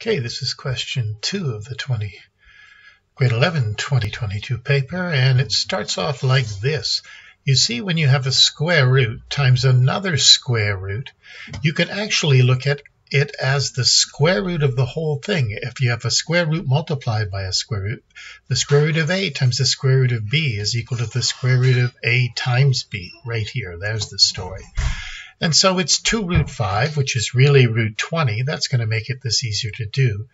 Okay, this is question two of the 20, grade 11 2022 paper, and it starts off like this. You see, when you have a square root times another square root, you can actually look at it as the square root of the whole thing. If you have a square root multiplied by a square root, the square root of a times the square root of b is equal to the square root of a times b, right here. There's the story. And so it's 2 root 5, which is really root 20. That's going to make it this easier to do.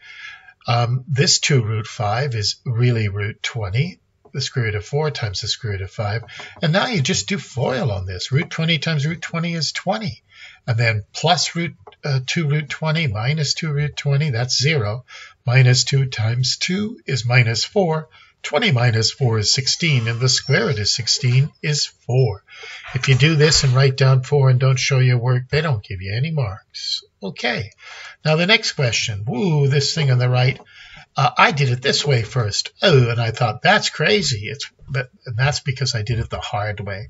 Um, this 2 root 5 is really root 20, the square root of 4 times the square root of 5. And now you just do FOIL on this. Root 20 times root 20 is 20. And then plus root uh, 2 root 20 minus 2 root 20, that's 0. Minus 2 times 2 is minus 4. 20 minus 4 is 16, and the square root of 16 is 4. If you do this and write down 4 and don't show your work, they don't give you any marks. Okay, now the next question. Woo, this thing on the right. Uh, I did it this way first. Oh, and I thought, that's crazy. It's but and that's because I did it the hard way.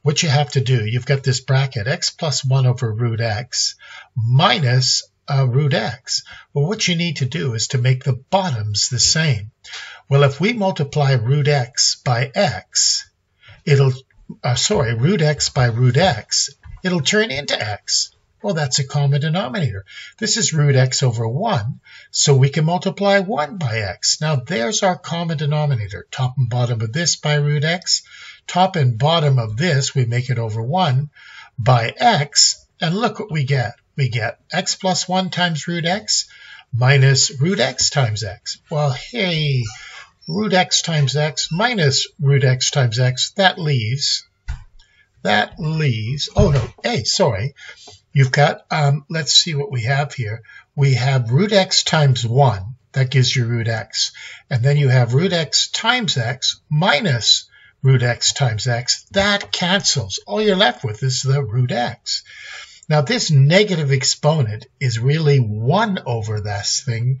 What you have to do, you've got this bracket, x plus 1 over root x minus uh, root x. Well, what you need to do is to make the bottoms the same. Well, if we multiply root x by x, it'll, uh, sorry, root x by root x, it'll turn into x. Well, that's a common denominator. This is root x over 1, so we can multiply 1 by x. Now, there's our common denominator. Top and bottom of this by root x. Top and bottom of this, we make it over 1 by x. And look what we get. We get x plus 1 times root x minus root x times x. Well, hey, root x times x minus root x times x, that leaves, that leaves, oh no, hey, sorry, you've got, um, let's see what we have here. We have root x times 1, that gives you root x. And then you have root x times x minus root x times x. That cancels. All you're left with is the root x. Now this negative exponent is really 1 over this thing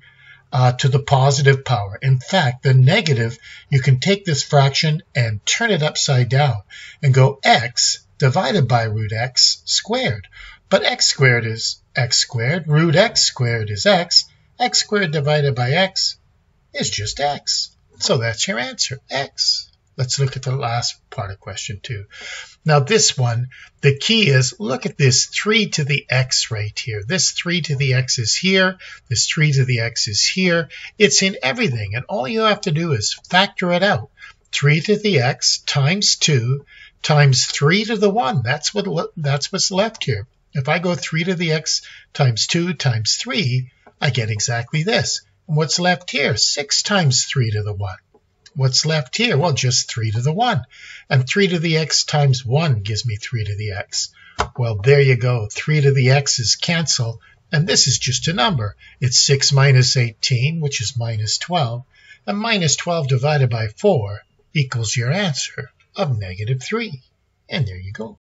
uh, to the positive power. In fact, the negative, you can take this fraction and turn it upside down and go x divided by root x squared. But x squared is x squared, root x squared is x, x squared divided by x is just x. So that's your answer, x. Let's look at the last part of question two. Now this one, the key is, look at this 3 to the x right here. This 3 to the x is here. This 3 to the x is here. It's in everything. And all you have to do is factor it out. 3 to the x times 2 times 3 to the 1. That's, what, that's what's left here. If I go 3 to the x times 2 times 3, I get exactly this. And what's left here? 6 times 3 to the 1. What's left here? Well, just 3 to the 1. And 3 to the x times 1 gives me 3 to the x. Well, there you go. 3 to the x's cancel. And this is just a number. It's 6 minus 18, which is minus 12. And minus 12 divided by 4 equals your answer of negative 3. And there you go.